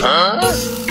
Huh?